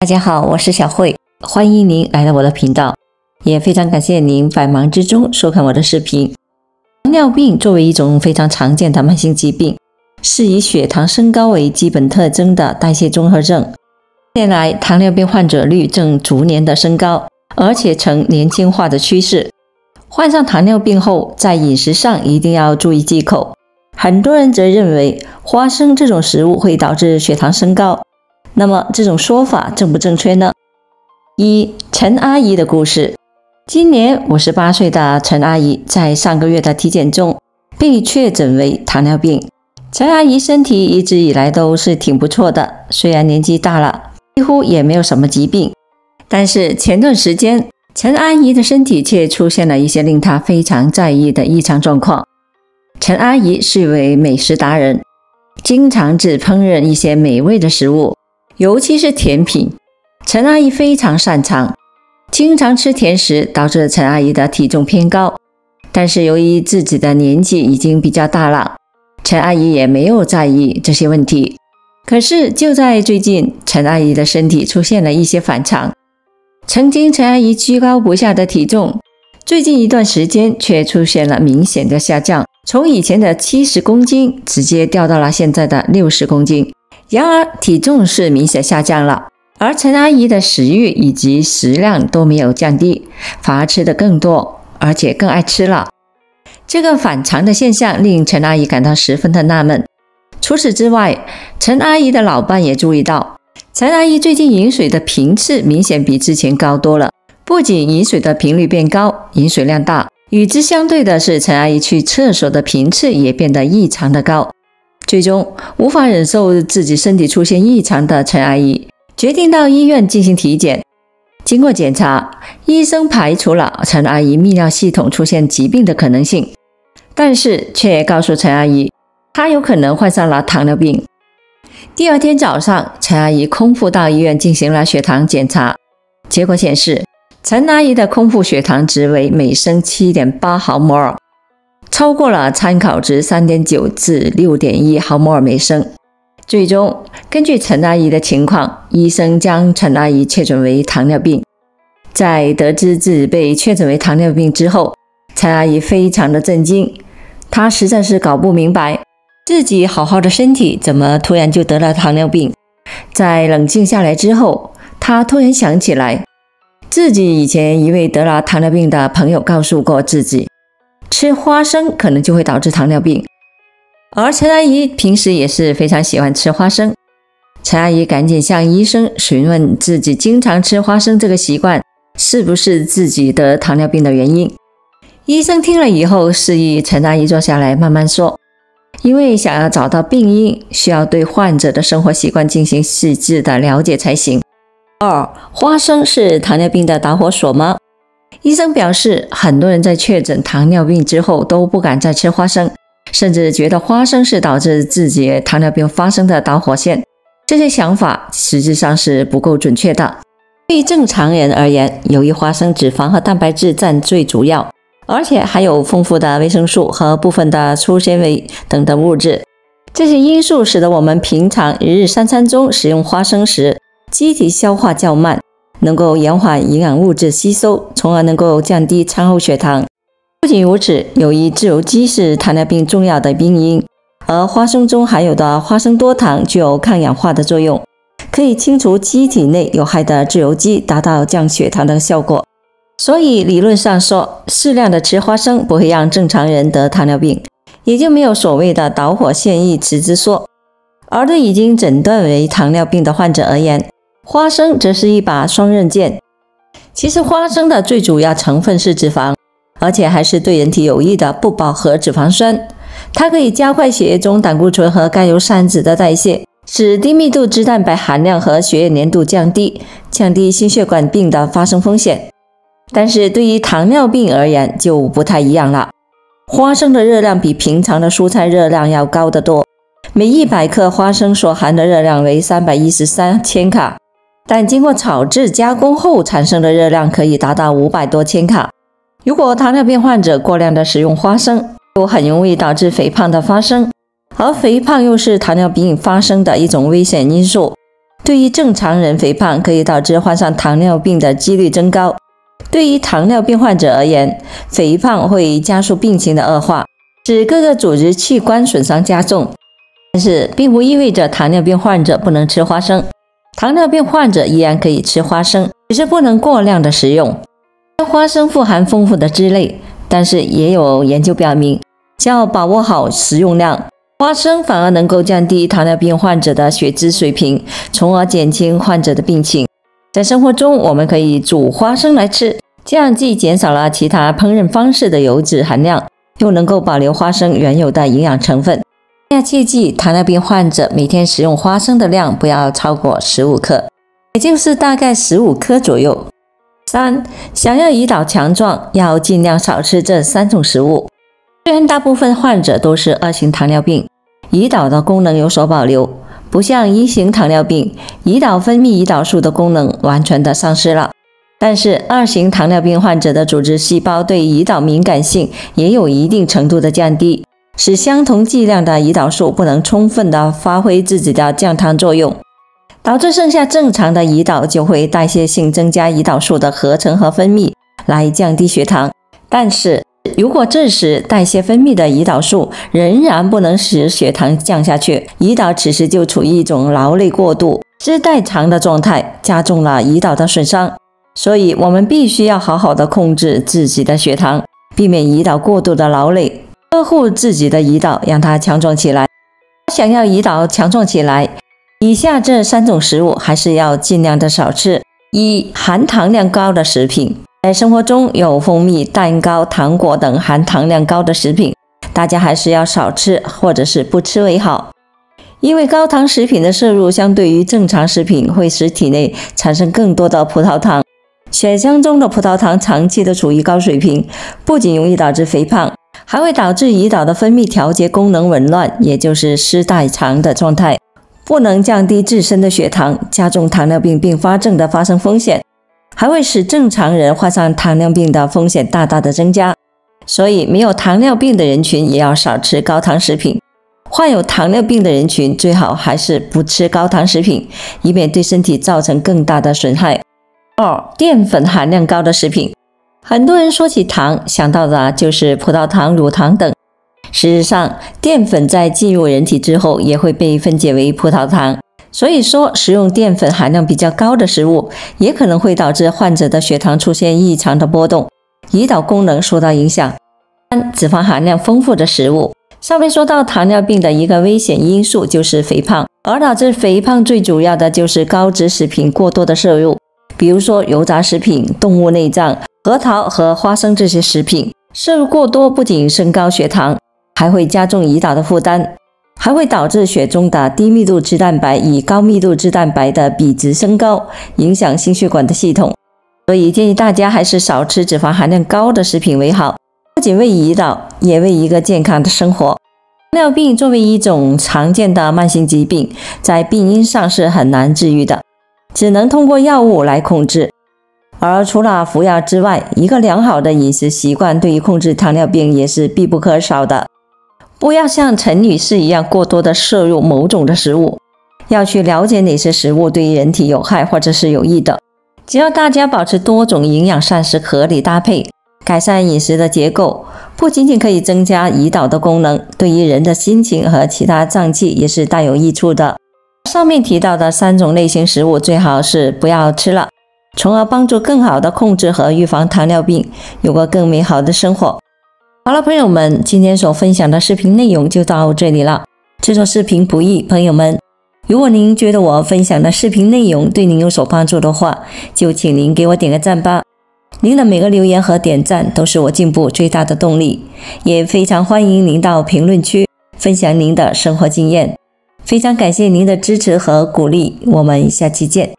大家好，我是小慧，欢迎您来到我的频道，也非常感谢您百忙之中收看我的视频。糖尿病作为一种非常常见的慢性疾病，是以血糖升高为基本特征的代谢综合症。近年来，糖尿病患者率正逐年的升高，而且呈年轻化的趋势。患上糖尿病后，在饮食上一定要注意忌口。很多人则认为花生这种食物会导致血糖升高。那么这种说法正不正确呢？一陈阿姨的故事。今年五十八岁的陈阿姨在上个月的体检中被确诊为糖尿病。陈阿姨身体一直以来都是挺不错的，虽然年纪大了，几乎也没有什么疾病。但是前段时间，陈阿姨的身体却出现了一些令她非常在意的异常状况。陈阿姨是一位美食达人，经常只烹饪一些美味的食物。尤其是甜品，陈阿姨非常擅长，经常吃甜食，导致陈阿姨的体重偏高。但是由于自己的年纪已经比较大了，陈阿姨也没有在意这些问题。可是就在最近，陈阿姨的身体出现了一些反常。曾经陈阿姨居高不下的体重，最近一段时间却出现了明显的下降，从以前的七十公斤直接掉到了现在的六十公斤。然而，体重是明显下降了，而陈阿姨的食欲以及食量都没有降低，反而吃得更多，而且更爱吃了。这个反常的现象令陈阿姨感到十分的纳闷。除此之外，陈阿姨的老伴也注意到，陈阿姨最近饮水的频次明显比之前高多了。不仅饮水的频率变高，饮水量大，与之相对的是，陈阿姨去厕所的频次也变得异常的高。最终无法忍受自己身体出现异常的陈阿姨，决定到医院进行体检。经过检查，医生排除了陈阿姨泌尿系统出现疾病的可能性，但是却告诉陈阿姨，她有可能患上了糖尿病。第二天早上，陈阿姨空腹到医院进行了血糖检查，结果显示，陈阿姨的空腹血糖值为每升七点八毫摩尔。超过了参考值三点九至六点一毫摩尔每升。最终，根据陈阿姨的情况，医生将陈阿姨确诊为糖尿病。在得知自己被确诊为糖尿病之后，陈阿姨非常的震惊，她实在是搞不明白自己好好的身体怎么突然就得了糖尿病。在冷静下来之后，她突然想起来，自己以前一位得了糖尿病的朋友告诉过自己。吃花生可能就会导致糖尿病，而陈阿姨平时也是非常喜欢吃花生。陈阿姨赶紧向医生询问自己经常吃花生这个习惯是不是自己得糖尿病的原因。医生听了以后，示意陈阿姨坐下来慢慢说，因为想要找到病因，需要对患者的生活习惯进行细致的了解才行。二，花生是糖尿病的导火索吗？医生表示，很多人在确诊糖尿病之后都不敢再吃花生，甚至觉得花生是导致自己糖尿病发生的导火线。这些想法实际上是不够准确的。对正常人而言，由于花生脂肪和蛋白质占最主要，而且还有丰富的维生素和部分的粗纤维等的物质，这些因素使得我们平常一日三餐中使用花生时，机体消化较慢。能够延缓营养物质吸收，从而能够降低餐后血糖。不仅如此，由于自由基是糖尿病重要的病因，而花生中含有的花生多糖具有抗氧化的作用，可以清除机体内有害的自由基，达到降血糖的效果。所以理论上说，适量的吃花生不会让正常人得糖尿病，也就没有所谓的导火线一词之说。而对已经诊断为糖尿病的患者而言，花生则是一把双刃剑。其实，花生的最主要成分是脂肪，而且还是对人体有益的不饱和脂肪酸。它可以加快血液中胆固醇和甘油三酯的代谢，使低密度脂蛋白含量和血液粘度降低，降低心血管病的发生风险。但是对于糖尿病而言就不太一样了。花生的热量比平常的蔬菜热量要高得多，每一百克花生所含的热量为三百一十三千卡。但经过炒制加工后产生的热量可以达到五百多千卡。如果糖尿病患者过量的食用花生，就很容易导致肥胖的发生，而肥胖又是糖尿病发生的一种危险因素。对于正常人，肥胖可以导致患上糖尿病的几率增高。对于糖尿病患者而言，肥胖会加速病情的恶化，使各个组织器官损伤加重。但是，并不意味着糖尿病患者不能吃花生。糖尿病患者依然可以吃花生，只是不能过量的食用。花生富含丰富的脂类，但是也有研究表明，要把握好食用量。花生反而能够降低糖尿病患者的血脂水平，从而减轻患者的病情。在生活中，我们可以煮花生来吃，这样既减少了其他烹饪方式的油脂含量，又能够保留花生原有的营养成分。要切记，糖尿病患者每天食用花生的量不要超过十五克，也就是大概十五克左右。三，想要胰岛强壮，要尽量少吃这三种食物。虽然大部分患者都是二型糖尿病，胰岛的功能有所保留，不像一型糖尿病，胰岛分泌胰岛素的功能完全的丧失了。但是二型糖尿病患者的组织细胞对胰岛敏感性也有一定程度的降低。使相同剂量的胰岛素不能充分的发挥自己的降糖作用，导致剩下正常的胰岛就会代谢性增加胰岛素的合成和分泌来降低血糖。但是如果这时代谢分泌的胰岛素仍然不能使血糖降下去，胰岛此时就处于一种劳累过度、脂代偿的状态，加重了胰岛的损伤。所以，我们必须要好好的控制自己的血糖，避免胰岛过度的劳累。呵护自己的胰岛，让它强壮起来。想要胰岛强壮起来，以下这三种食物还是要尽量的少吃：一、含糖量高的食品，在生活中有蜂蜜、蛋糕、糖果等含糖量高的食品，大家还是要少吃，或者是不吃为好。因为高糖食品的摄入，相对于正常食品，会使体内产生更多的葡萄糖，血浆中的葡萄糖长期的处于高水平，不仅容易导致肥胖。还会导致胰岛的分泌调节功能紊乱，也就是失代偿的状态，不能降低自身的血糖，加重糖尿病并发症的发生风险，还会使正常人患上糖尿病的风险大大的增加。所以，没有糖尿病的人群也要少吃高糖食品；患有糖尿病的人群最好还是不吃高糖食品，以免对身体造成更大的损害。二、淀粉含量高的食品。很多人说起糖，想到的就是葡萄糖、乳糖等。事实上，淀粉在进入人体之后，也会被分解为葡萄糖。所以说，食用淀粉含量比较高的食物，也可能会导致患者的血糖出现异常的波动，胰岛功能受到影响。三、脂肪含量丰富的食物。上面说到，糖尿病的一个危险因素就是肥胖，而导致肥胖最主要的就是高脂食品过多的摄入，比如说油炸食品、动物内脏。核桃和花生这些食品摄入过多，不仅升高血糖，还会加重胰岛的负担，还会导致血中的低密度脂蛋白与高密度脂蛋白的比值升高，影响心血管的系统。所以建议大家还是少吃脂肪含量高的食品为好，不仅为胰岛，也为一个健康的生活。糖尿病作为一种常见的慢性疾病，在病因上是很难治愈的，只能通过药物来控制。而除了服药之外，一个良好的饮食习惯对于控制糖尿病也是必不可少的。不要像陈女士一样过多的摄入某种的食物，要去了解哪些食物对于人体有害或者是有益的。只要大家保持多种营养膳食合理搭配，改善饮食的结构，不仅仅可以增加胰岛的功能，对于人的心情和其他脏器也是大有益处的。上面提到的三种类型食物最好是不要吃了。从而帮助更好的控制和预防糖尿病，有个更美好的生活。好了，朋友们，今天所分享的视频内容就到这里了。制作视频不易，朋友们，如果您觉得我分享的视频内容对您有所帮助的话，就请您给我点个赞吧。您的每个留言和点赞都是我进步最大的动力，也非常欢迎您到评论区分享您的生活经验。非常感谢您的支持和鼓励，我们下期见。